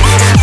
Yeah.